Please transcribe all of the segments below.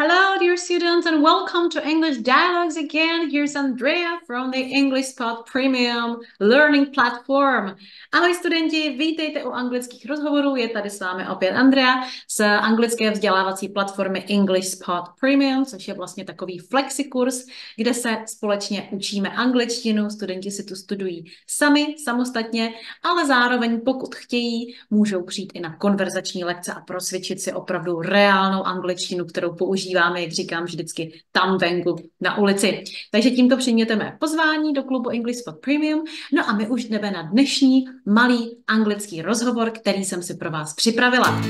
Hello, dear students, and welcome to English Dialogues again. Here's Andrea from the English Spot Premium Learning Platform. Ahoj studenti, vítejte u anglických rozhovorů. Je tady s vámi opět Andrea z anglické vzdělávací platformy English Spot Premium, což je vlastně takový flexikurs, kde se společně učíme angličtinu. Studenti si tu studují sami, samostatně, ale zároveň, pokud chtějí, můžou přijít i na konverzační lekce a prosvědčit si opravdu reálnou angličtinu, kterou použijí používáme, jak říkám, vždycky tam venku na ulici. Takže tímto přijměte mé pozvání do klubu English Spot Premium. No a my už jdeme na dnešní malý anglický rozhovor, který jsem si pro vás připravila.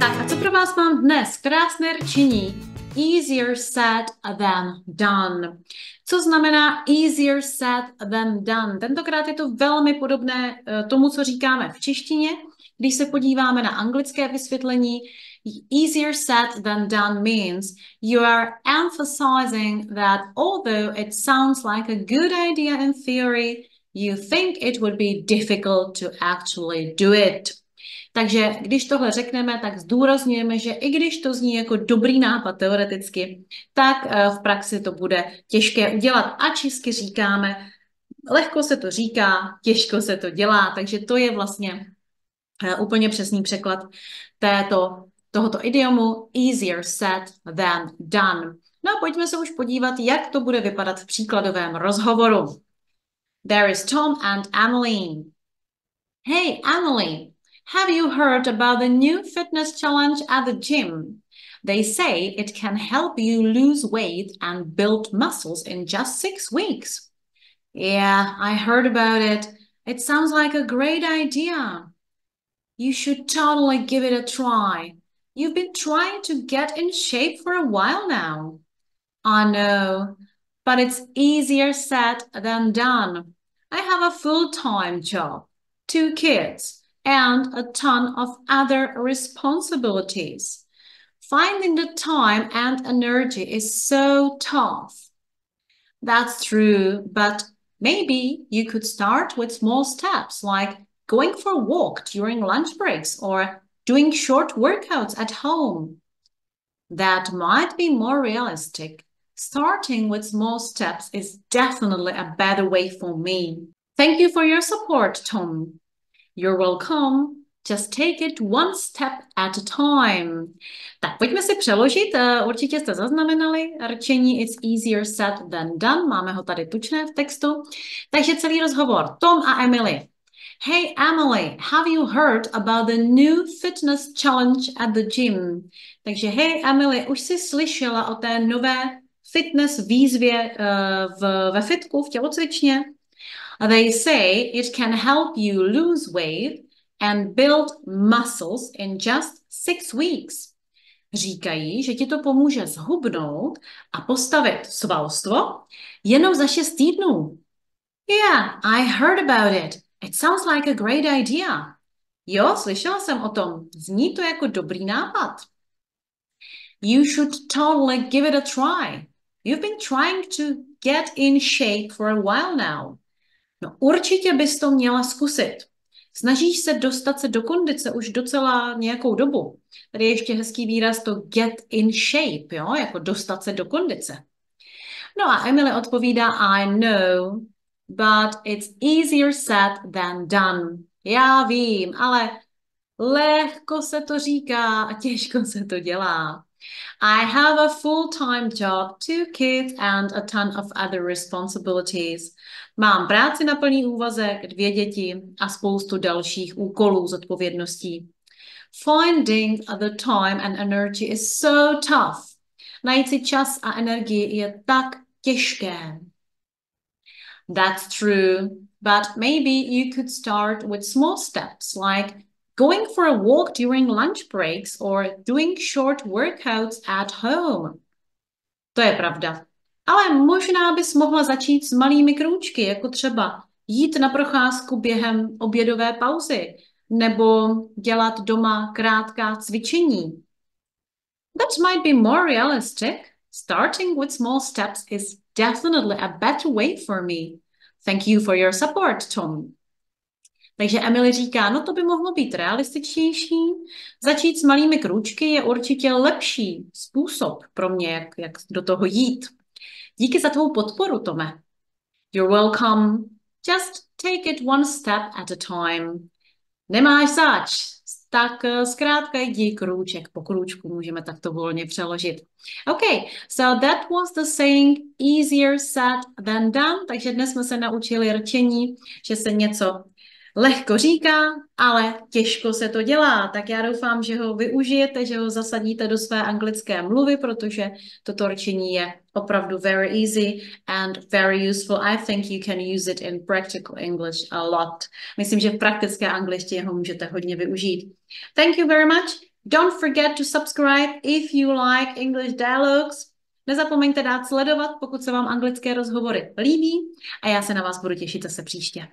Tak a co pro vás mám dnes? Krásné rčení easier said than done. Co znamená easier said than done? Tentokrát je to velmi podobné eh, tomu, co říkáme v češtině. Když se podíváme na anglické vysvětlení, easier said than done means you are emphasizing that although it sounds like a good idea in theory, you think it would be difficult to actually do it. Takže když tohle řekneme, tak zdůrazňujeme, že i když to zní jako dobrý nápad teoreticky, tak eh, v praxi to bude těžké udělat. A česky říkáme, lehko se to říká, těžko se to dělá, takže to je vlastně eh, úplně přesný překlad této, tohoto idiomu easier said than done. No a pojďme se už podívat, jak to bude vypadat v příkladovém rozhovoru. There is Tom and Emily. Hey, Emily, Have you heard about the new fitness challenge at the gym? They say it can help you lose weight and build muscles in just six weeks. Yeah, I heard about it. It sounds like a great idea. You should totally give it a try. You've been trying to get in shape for a while now. I know, but it's easier said than done. I have a full time job, two kids and a ton of other responsibilities. Finding the time and energy is so tough. That's true, but maybe you could start with small steps like going for a walk during lunch breaks or doing short workouts at home. That might be more realistic. Starting with small steps is definitely a better way for me. Thank you for your support, Tom. You're welcome. Just take it one step at a time. Tak pojďme si přeložit. Eh, určitě jste zaznamenali rčení It's easier said than done. Máme ho tady tučné v textu. Takže celý rozhovor. Tom a Emily. Hey Emily, have you heard about the new fitness challenge at the gym? Takže hey Emily, už jsi slyšela o té nové fitness výzvě uh, v, ve fitku, v tělocvičně? They say it can help you lose weight and build muscles in just six weeks. Říkají, že ti to pomůže zhubnout a postavit svalstvo jenom za šest týdnů. Yeah, I heard about it. It sounds like a great idea. Jo, slyšela jsem o tom. Zní to jako dobrý nápad. You should totally give it a try. You've been trying to get in shape for a while now. No určitě bys to měla zkusit. Snažíš se dostat se do kondice už docela nějakou dobu. Tady je ještě hezký výraz to get in shape, jo, jako dostat se do kondice. No a Emily odpovídá I know, but it's easier said than done. Já vím, ale lehko se to říká a těžko se to dělá. I have a full-time job, two kids and a ton of other responsibilities. Mám práci na plný úvazek, dvě děti a spoustu dalších úkolů, zodpovědností. Finding the time and energy is so tough. Najít si čas a energii je tak těžké. That's true, but maybe you could start with small steps like going for a walk during lunch breaks or doing short workouts at home. To je pravda. Ale možná bys mohla začít s malými krůčky, jako třeba jít na procházku během obědové pauzy nebo dělat doma krátká cvičení. That might be more realistic. Starting with small steps is definitely a better way for me. Thank you for your support, Tom. Takže Emily říká, no to by mohlo být realističnější. Začít s malými krůčky je určitě lepší způsob pro mě, jak, jak do toho jít. Díky za tvou podporu, Tome. You're welcome. Just take it one step at a time. Nemáš zač, tak eh, zkrátka jdi krůček po krůčku, můžeme takto volně přeložit. Okay, so that was the saying easier said than done, takže dnes jsme se naučili rčení, že se něco lehko říká, ale těžko se to dělá. Tak já doufám, že ho využijete, že ho zasadíte do své anglické mluvy, protože toto rčení je opravdu very easy and very useful. I think you can use it in practical English a lot. Myslím, že v praktické angličtině ho můžete hodně využít. Thank you very much. Don't forget to subscribe if you like English dialogues. Nezapomeňte dát sledovat, pokud se vám anglické rozhovory líbí a já se na vás budu těšit zase příště.